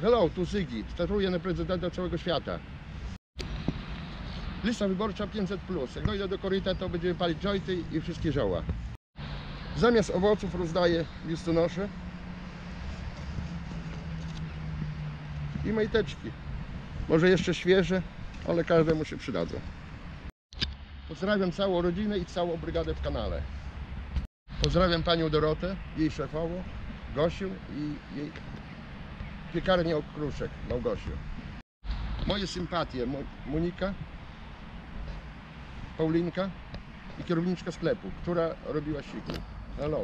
Hello, tu Zygi. Steruję na prezydenta całego świata. Lista wyborcza 500+. Jak dojdę do koryta, to będziemy palić jointy i wszystkie zioła. Zamiast owoców rozdaję listonosze i majteczki. Może jeszcze świeże, ale każdemu się przydadzą. Pozdrawiam całą rodzinę i całą brygadę w kanale. Pozdrawiam panią Dorotę, jej szefową, Gosiu i jej piekarnię Okruszek, Małgosiu. Moje sympatie, Mo- Monika, Paulinka i kierowniczka sklepu, która robiła siku. Hello.